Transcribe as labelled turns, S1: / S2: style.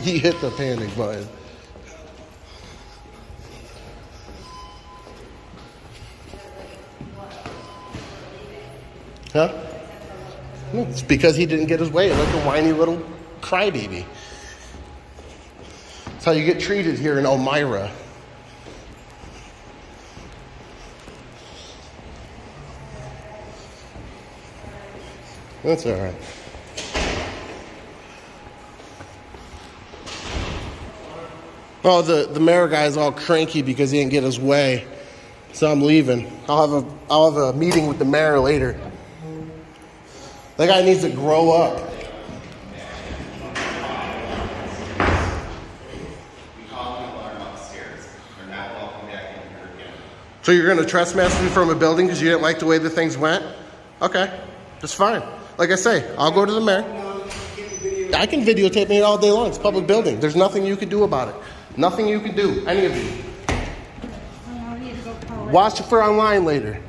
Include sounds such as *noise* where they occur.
S1: *laughs* he hit the panic button. Huh? No, It's because he didn't get his way, like a whiny little crybaby. That's how you get treated here in Elmira. That's all right. Oh, the, the mayor guy's all cranky because he didn't get his way. So I'm leaving. I'll have a I'll have a meeting with the mayor later. That guy needs to grow up. So you're gonna trespass me from a building because you didn't like the way the things went? Okay, that's fine. Like I say, I'll go to the mayor. I can videotape it all day long. It's public building. There's nothing you can do about it. Nothing you can do. Any of you.
S2: I need to go call it.
S1: Watch it for online later.